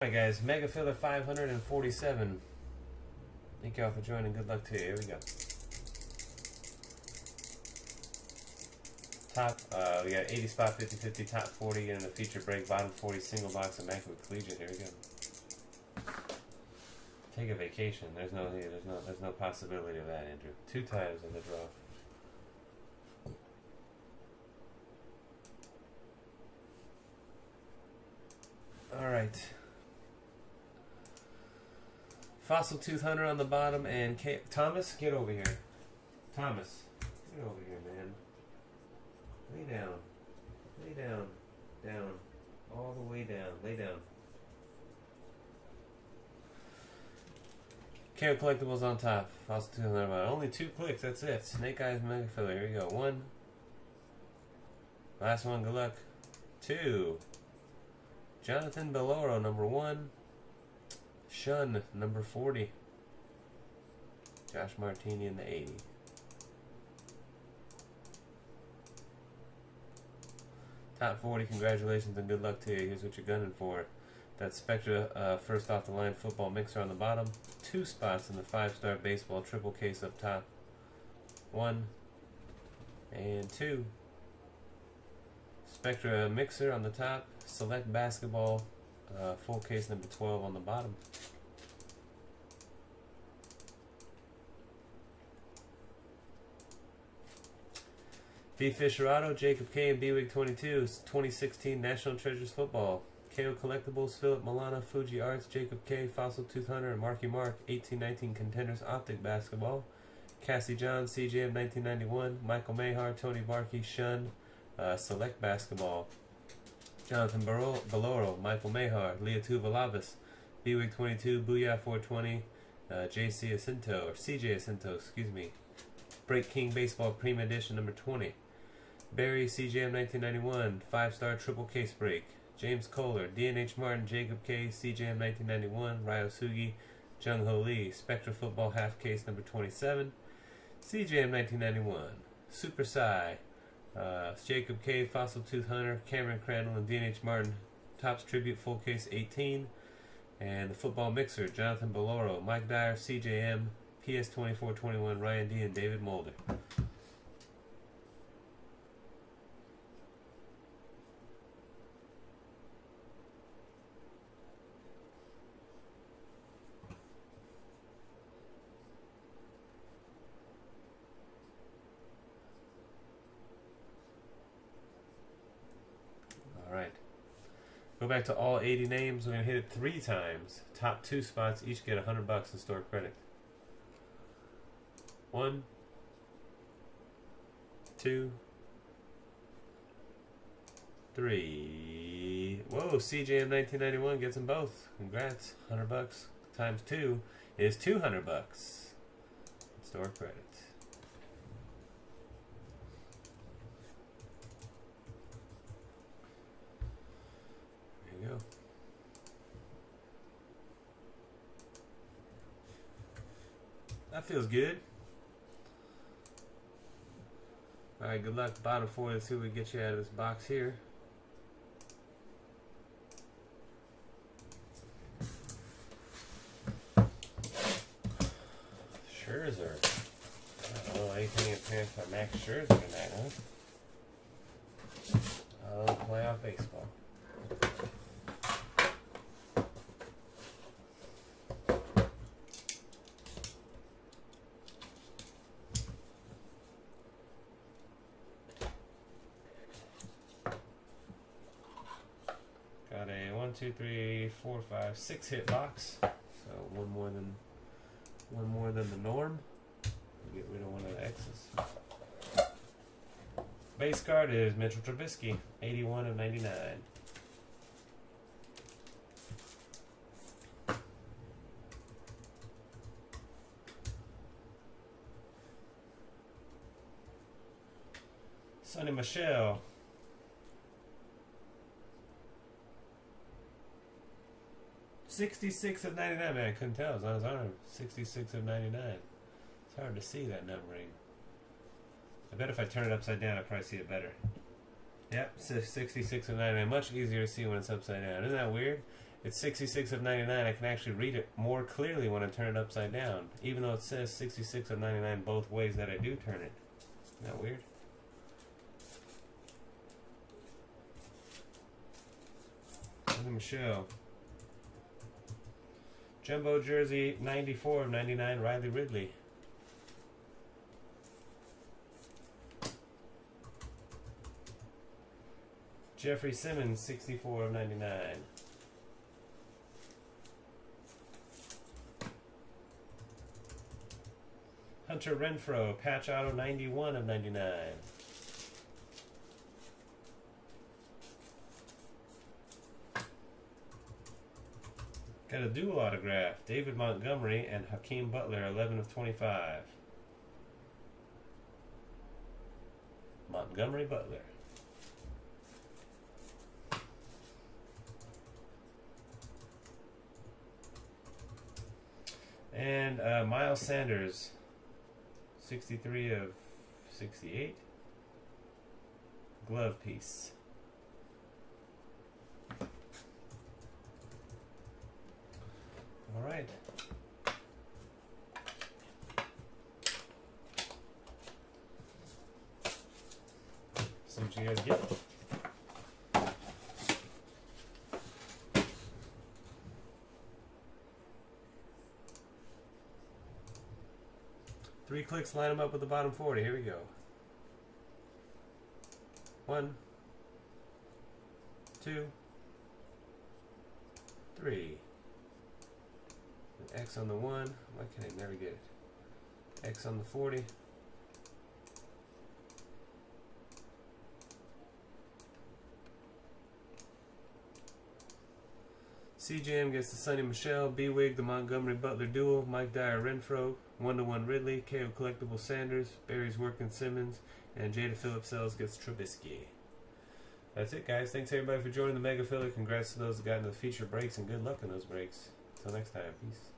Alright guys, Mega Filler 547. Thank y'all for joining. Good luck to you. Here we go. Top, uh, we got 80 spot 50 50, top 40, and a feature break, bottom 40, single box, Immaculate Collegiate. Here we go. Take a vacation. There's no, there's no, there's no possibility of that, Andrew. Two times in the draw. All right. Fossil Tooth Hunter on the bottom, and K Thomas, get over here. Thomas, get over here, man. Lay down. Lay down. Down. All the way down. Lay down. KO Collectibles on top. Fossil Tooth Hunter bottom. Only two clicks, that's it. Snake Eyes Mega Filler. Here we go. One. Last one, good luck. Two. Jonathan Belloro, number one. Shun, number 40. Josh Martini in the 80. Top 40, congratulations and good luck to you. Here's what you're gunning for. That Spectra uh, first off the line football mixer on the bottom. Two spots in the five star baseball triple case up top. One and two. Spectra mixer on the top. Select basketball uh, full case number 12 on the bottom. V. Fisherado, Jacob K. and B-Wig 22, 2016 National Treasures Football. KO Collectibles, Philip Milana, Fuji Arts, Jacob K., Fossil Tooth Hunter, and Marky Mark, 1819 Contenders Optic Basketball. Cassie John, CJM 1991, Michael Mahar, Tony Barkey, Shun, uh, Select Basketball. Jonathan Belloro, Michael Mahar, Leah Tuvalavis, B-Wig 22, Booyah 420, uh, JC Asinto, or CJ Asinto, excuse me. Break King Baseball Prima Edition number 20. Barry, CJM 1991, 5-star triple case break. James Kohler, DNH Martin, Jacob K, CJM 1991, Ryosugi, Jung Ho Lee, Spectra Football half case number 27. CJM 1991, Super Psy, uh, Jacob K, Fossil Tooth Hunter, Cameron Crandall, and DNH Martin, Topps Tribute full case 18. And the Football Mixer, Jonathan Belloro, Mike Dyer, CJM, PS 2421, Ryan D, and David Mulder. Go back to all 80 names. We're going to hit it three times. Top two spots each get 100 bucks in store credit. One, two, three. Whoa, CJM 1991 gets them both. Congrats. 100 bucks times two is 200 bucks. Store credit. go. That feels good. Alright, good luck. Bottom four. Let's see what we get you out of this box here. Scherzer. I don't know anything in pants by Max Scherzer tonight, huh? Oh, playoff baseball. Two, three, four, five, six hit box. So one more than one more than the norm. Get rid of one of the X's. Base card is Mitchell Trubisky, 81 of 99. Sony Michel, 66 of 99, man. I couldn't tell. As long as I'm 66 of 99. It's hard to see that numbering. I bet if I turn it upside down, I'll probably see it better. Yep, 66 of 99. Much easier to see when it's upside down. Isn't that weird? It's 66 of 99. I can actually read it more clearly when I turn it upside down, even though it says 66 of 99 both ways that I do turn it. Isn't that weird? Michel. Jumbo jersey 94 of 99, Riley Ridley. Jeffrey Simmons 64 of 99. Hunter Renfrow, patch auto 91 of 99. Got a dual autograph, David Montgomery and Hakeem Butler, 11 of 25. Montgomery Butler. And uh, Miles Sanders, 63 of 68. Glove piece. All right. See what you guys get. Three clicks, line them up with the bottom 40. Here we go. One, two, three. X on the one. Why can't I never get it? X on the 40. CJM gets the Sony Michel, B Wig, the Montgomery Butler duel, Mike Dyer Renfrow, one to one Ridley, KO Collectible Sanders, Barry's working Simmons, and Jada Phillips Sells gets Trubisky. That's it, guys. Thanks everybody for joining the Mega Filler. Congrats to those that got into the feature breaks, and good luck in those breaks. Until next time, peace.